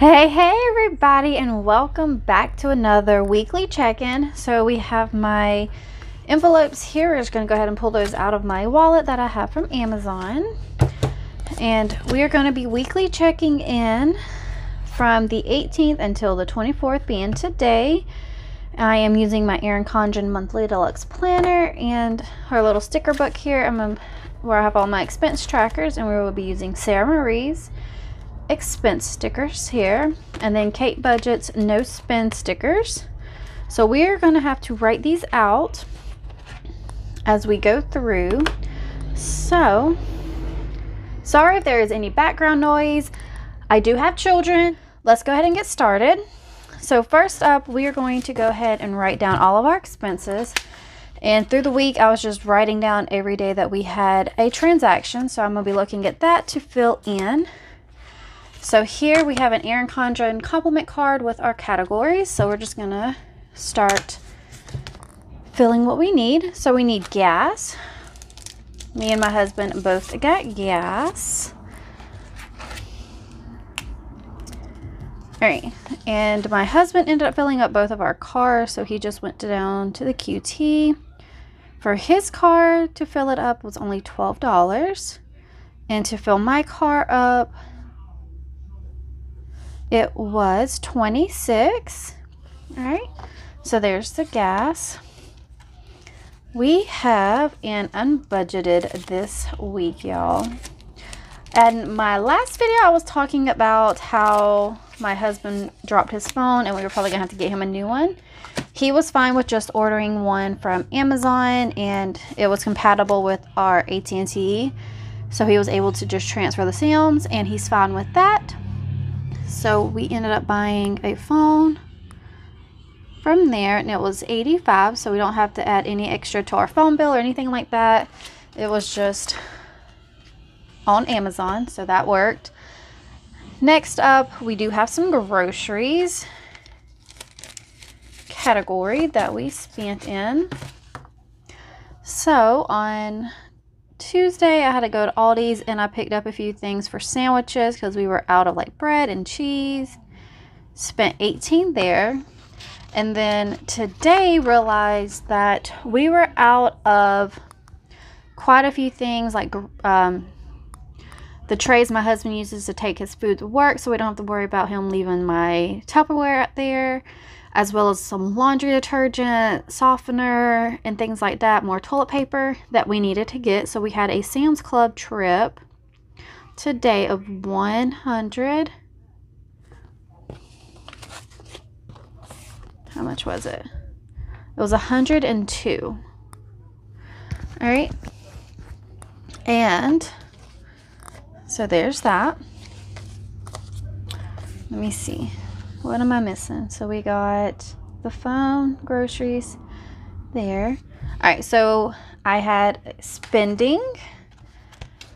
Hey, hey, everybody, and welcome back to another weekly check in. So, we have my envelopes here. We're just going to go ahead and pull those out of my wallet that I have from Amazon. And we are going to be weekly checking in from the 18th until the 24th, being today. I am using my Erin Condren Monthly Deluxe Planner and her little sticker book here. I'm a, where I have all my expense trackers, and we will be using Sara Marie's expense stickers here, and then Kate Budgets no spend stickers. So we are going to have to write these out as we go through. So, sorry if there is any background noise. I do have children. Let's go ahead and get started. So first up, we are going to go ahead and write down all of our expenses. And through the week, I was just writing down every day that we had a transaction. So I'm going to be looking at that to fill in. So here we have an Erin Condren compliment card with our categories. So we're just to start filling what we need. So we need gas. Me and my husband both got gas. All right, and my husband ended up filling up both of our cars, so he just went down to the QT. For his car to fill it up was only $12. And to fill my car up, it was 26 all right. So there's the gas. We have an unbudgeted this week y'all. And my last video i was talking about how my husband dropped his phone and we were probably gonna have to get him a new one. He was fine with just ordering one from amazon and it was compatible with our at&t so he was able to just transfer the sounds and he's fine with that so we ended up buying a phone from there and it was 85 so we don't have to add any extra to our phone bill or anything like that. It was just on Amazon so that worked. Next up we do have some groceries category that we spent in. So on Tuesday, I had to go to Aldi's and I picked up a few things for sandwiches because we were out of like bread and cheese. Spent 18 there. And then today realized that we were out of quite a few things like um, the trays my husband uses to take his food to work so we don't have to worry about him leaving my Tupperware out there as well as some laundry detergent, softener, and things like that, more toilet paper that we needed to get. So we had a Sam's Club trip today of 100. How much was it? It was 102. All right. And so there's that. Let me see what am I missing? So we got the phone, groceries there. All right, so I had spending.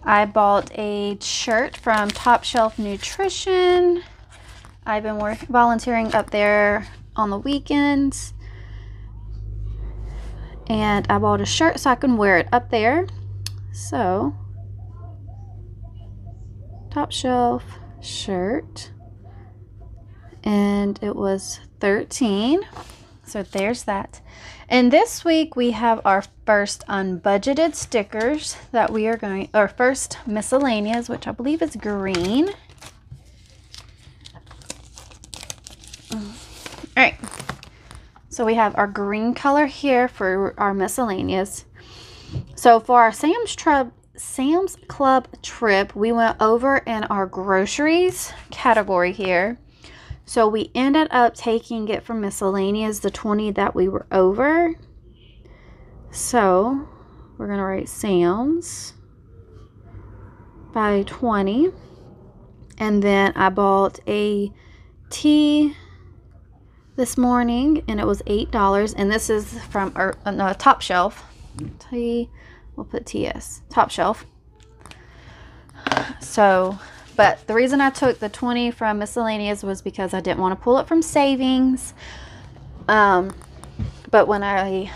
I bought a shirt from Top Shelf Nutrition. I've been work volunteering up there on the weekends. And I bought a shirt so I can wear it up there. So, Top Shelf shirt and it was 13 so there's that. And this week we have our first unbudgeted stickers that we are going our first miscellaneous which i believe is green. All right. So we have our green color here for our miscellaneous. So for our sam's sam's club trip we went over in our groceries category here so we ended up taking it from miscellaneous, the 20 that we were over. So we're going to write Sam's by 20. And then I bought a tea this morning and it was $8. And this is from our, uh, no, Top Shelf. T, we'll put TS, Top Shelf. So but the reason I took the 20 from miscellaneous was because I didn't want to pull it from savings. Um, but when I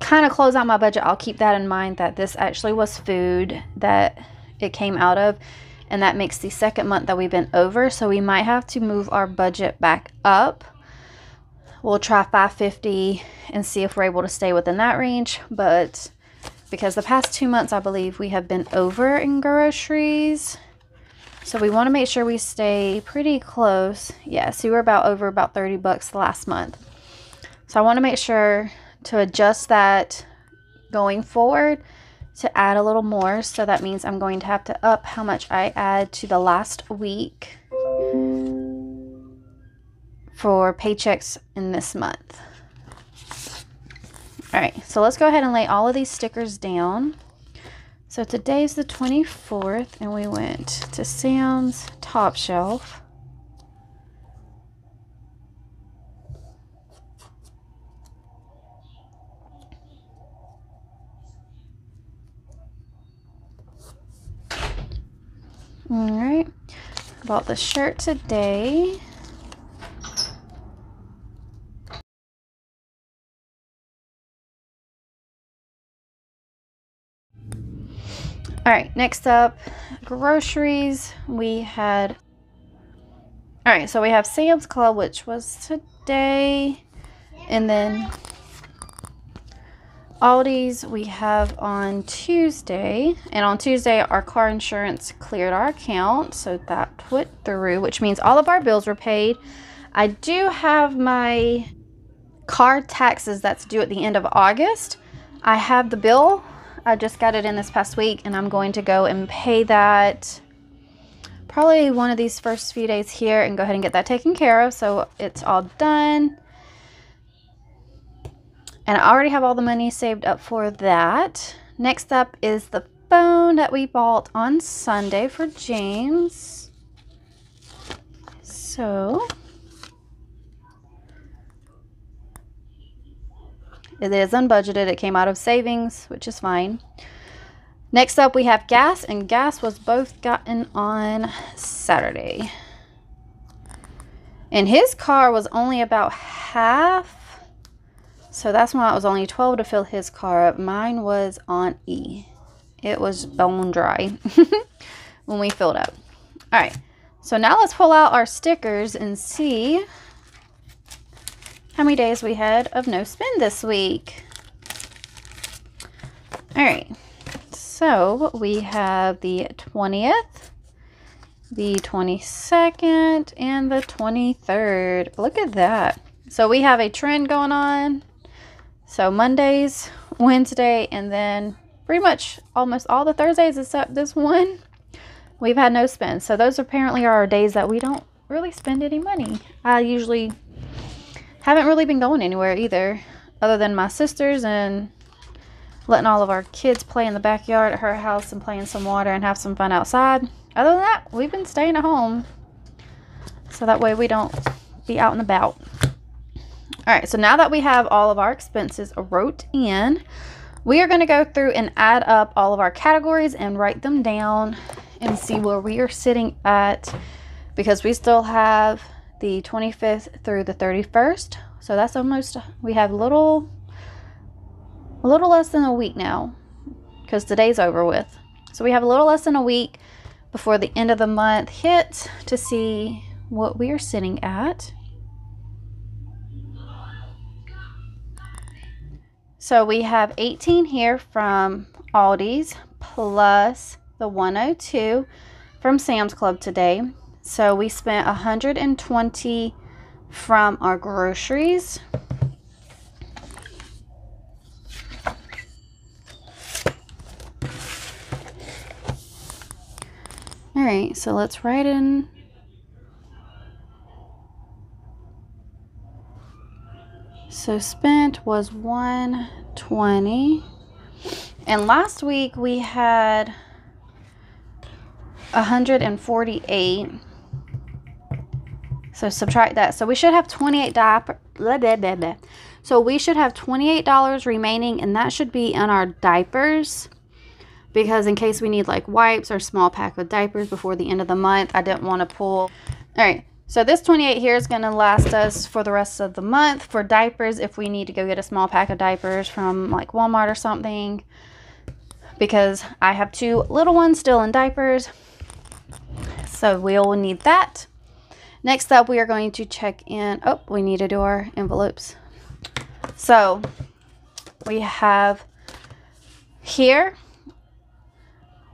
kind of close out my budget, I'll keep that in mind that this actually was food that it came out of. and that makes the second month that we've been over. So we might have to move our budget back up. We'll try 550 and see if we're able to stay within that range, but because the past two months, I believe we have been over in groceries. So we want to make sure we stay pretty close. Yeah, see, we're about over about 30 bucks last month. So I want to make sure to adjust that going forward to add a little more. So that means I'm going to have to up how much I add to the last week for paychecks in this month. All right, so let's go ahead and lay all of these stickers down. So today's the 24th and we went to Sam's Top Shelf. All right, bought the shirt today. All right, next up, groceries. We had, all right, so we have Sam's Club, which was today. And then Aldi's we have on Tuesday. And on Tuesday, our car insurance cleared our account. So that went through, which means all of our bills were paid. I do have my car taxes that's due at the end of August. I have the bill I just got it in this past week and I'm going to go and pay that probably one of these first few days here and go ahead and get that taken care of so it's all done. And I already have all the money saved up for that. Next up is the phone that we bought on Sunday for James. So It is unbudgeted. It came out of savings, which is fine. Next up, we have gas, and gas was both gotten on Saturday. And his car was only about half. So that's why it was only 12 to fill his car up. Mine was on E. It was bone dry when we filled up. All right. So now let's pull out our stickers and see how many days we had of no spend this week. All right, so we have the 20th, the 22nd, and the 23rd. Look at that. So we have a trend going on. So Mondays, Wednesday, and then pretty much almost all the Thursdays except this one, we've had no spend. So those apparently are our days that we don't really spend any money. I usually haven't really been going anywhere either, other than my sisters and letting all of our kids play in the backyard at her house and play in some water and have some fun outside. Other than that, we've been staying at home. So that way we don't be out and about. All right, so now that we have all of our expenses wrote in, we are going to go through and add up all of our categories and write them down and see where we are sitting at because we still have the 25th through the 31st. So that's almost, we have little, a little less than a week now because today's over with. So we have a little less than a week before the end of the month hits to see what we are sitting at. So we have 18 here from Aldi's plus the 102 from Sam's Club today. So we spent 120 from our groceries. All right, so let's write in So spent was 120. And last week we had 148. So subtract that. So we should have 28 diaper. So we should have $28 remaining, and that should be in our diapers. Because in case we need like wipes or small pack of diapers before the end of the month, I didn't want to pull. All right. So this 28 here is going to last us for the rest of the month. For diapers, if we need to go get a small pack of diapers from like Walmart or something. Because I have two little ones still in diapers. So we'll need that. Next up, we are going to check in. Oh, we need to do our envelopes. So we have here,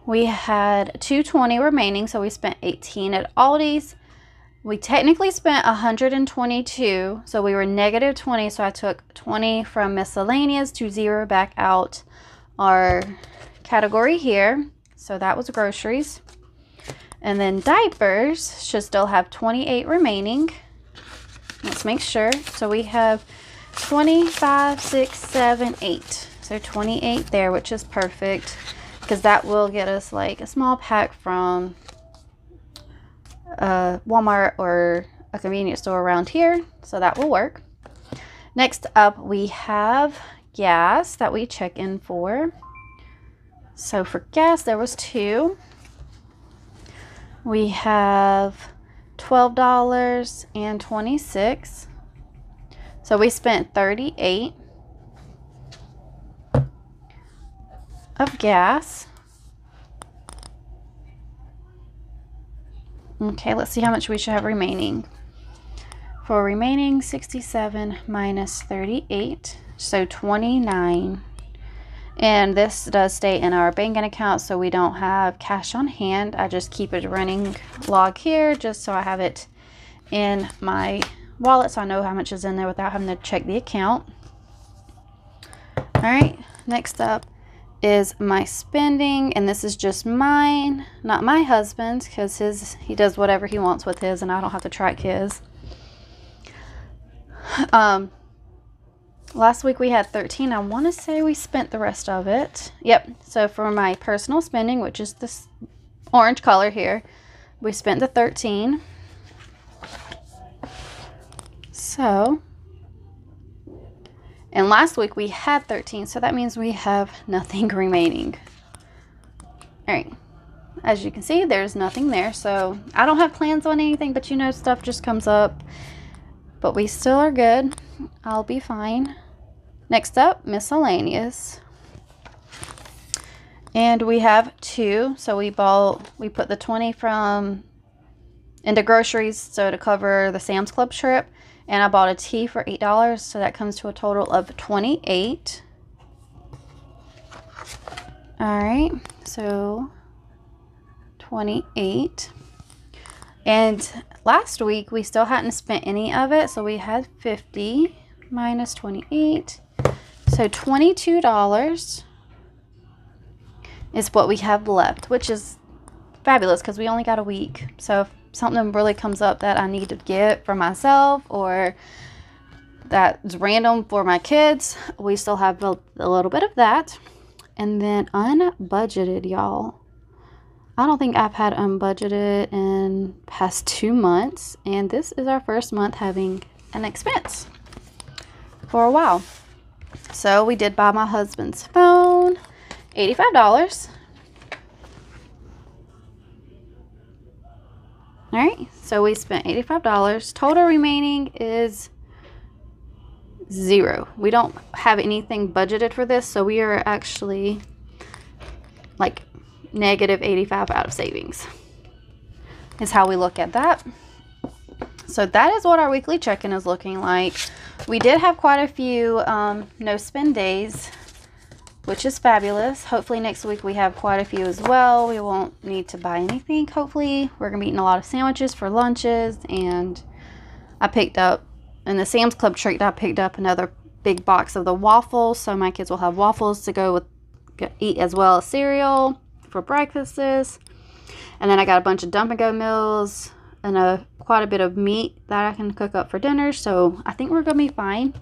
we had 220 remaining. So we spent 18 at Aldi's. We technically spent 122. So we were negative 20. So I took 20 from miscellaneous to zero back out our category here. So that was groceries. And then diapers should still have 28 remaining. Let's make sure. So we have 25, 6, 7, 8. So 28 there, which is perfect because that will get us like a small pack from uh, Walmart or a convenience store around here. So that will work. Next up, we have gas that we check in for. So for gas, there was two. We have $12 and 26. So we spent 38 of gas. Okay, let's see how much we should have remaining. For remaining 67 minus 38, so 29 and this does stay in our banking account so we don't have cash on hand. I just keep a running log here just so I have it in my wallet so I know how much is in there without having to check the account. All right, next up is my spending and this is just mine, not my husband's because his he does whatever he wants with his and I don't have to track his. Um, Last week we had 13. I want to say we spent the rest of it. Yep. So for my personal spending, which is this orange color here, we spent the 13. So, and last week we had 13. So that means we have nothing remaining. All right. As you can see, there's nothing there. So I don't have plans on anything, but you know, stuff just comes up. But we still are good. I'll be fine. Next up, miscellaneous. And we have two. So we bought, we put the 20 from into groceries so to cover the Sam's Club trip. And I bought a tea for $8. So that comes to a total of 28 All right. So 28 And last week we still hadn't spent any of it. So we had 50 minus 28 so $22 is what we have left, which is fabulous because we only got a week. So if something really comes up that I need to get for myself or that's random for my kids, we still have a, a little bit of that. And then unbudgeted, y'all. I don't think I've had unbudgeted in past two months. And this is our first month having an expense for a while. So we did buy my husband's phone, $85. All right, so we spent $85. Total remaining is zero. We don't have anything budgeted for this, so we are actually like negative 85 out of savings is how we look at that. So that is what our weekly check-in is looking like. We did have quite a few um, no spend days, which is fabulous. Hopefully next week we have quite a few as well. We won't need to buy anything, hopefully. We're going to be eating a lot of sandwiches for lunches. And I picked up, in the Sam's Club treat, I picked up another big box of the waffles. So my kids will have waffles to go with, eat as well as cereal for breakfasts. And then I got a bunch of dump and go meals and a quite a bit of meat that I can cook up for dinner. So I think we're to be fine.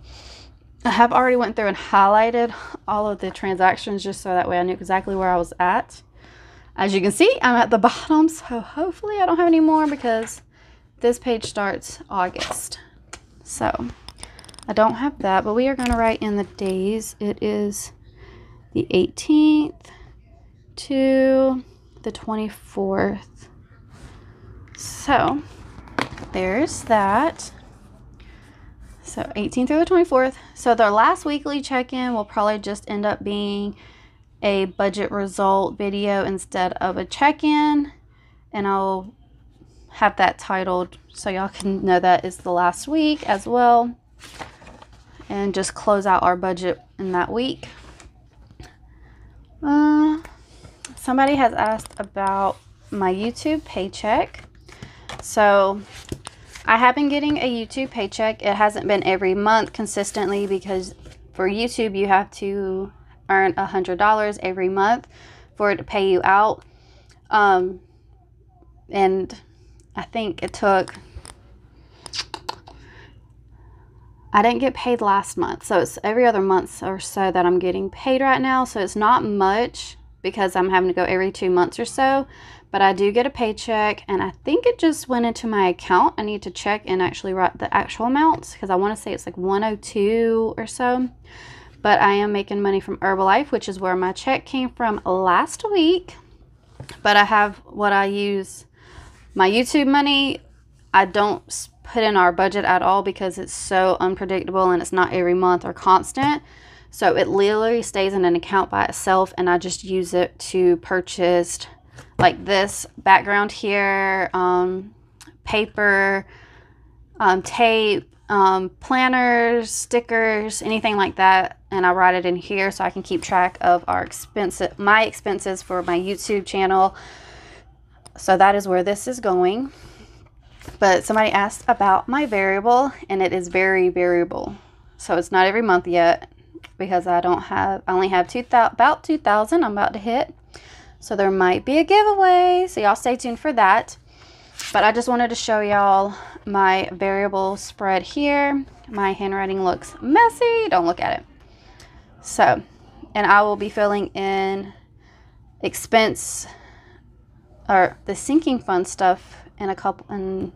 I have already went through and highlighted all of the transactions just so that way I knew exactly where I was at. As you can see, I'm at the bottom, so hopefully I don't have any more because this page starts August. So I don't have that, but we are going to write in the days. It is the 18th to the 24th. So there's that. So 18th through the 24th. So their last weekly check-in will probably just end up being a budget result video instead of a check-in. And I'll have that titled so y'all can know that is the last week as well. And just close out our budget in that week. Uh, somebody has asked about my YouTube paycheck. So I have been getting a YouTube paycheck. It hasn't been every month consistently because for YouTube you have to earn a hundred dollars every month for it to pay you out. Um, and I think it took I didn't get paid last month, so it's every other month or so that I'm getting paid right now. So it's not much because I'm having to go every two months or so, but I do get a paycheck, and I think it just went into my account. I need to check and actually write the actual amounts because I want to say it's like 102 or so. But I am making money from Herbalife, which is where my check came from last week. But I have what I use my YouTube money. I don't put in our budget at all because it's so unpredictable and it's not every month or constant. So it literally stays in an account by itself and I just use it to purchase like this background here, um, paper, um, tape, um, planners, stickers, anything like that. And I write it in here so I can keep track of our expenses, my expenses for my YouTube channel. So that is where this is going. But somebody asked about my variable, and it is very variable. So it's not every month yet because I don't have, I only have two about 2,000 I'm about to hit. So there might be a giveaway. So y'all stay tuned for that. But I just wanted to show y'all my variable spread here. My handwriting looks messy. Don't look at it. So, and I will be filling in expense or the sinking fund stuff in a couple and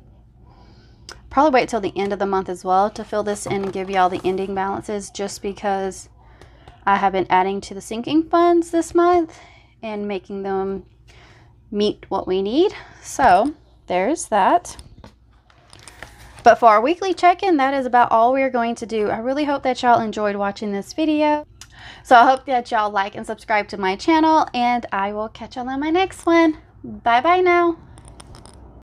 probably wait till the end of the month as well to fill this in and give y'all the ending balances just because I have been adding to the sinking funds this month and making them meet what we need. So there's that. But for our weekly check-in, that is about all we're going to do. I really hope that y'all enjoyed watching this video. So I hope that y'all like and subscribe to my channel and I will catch y'all on my next one. Bye bye now.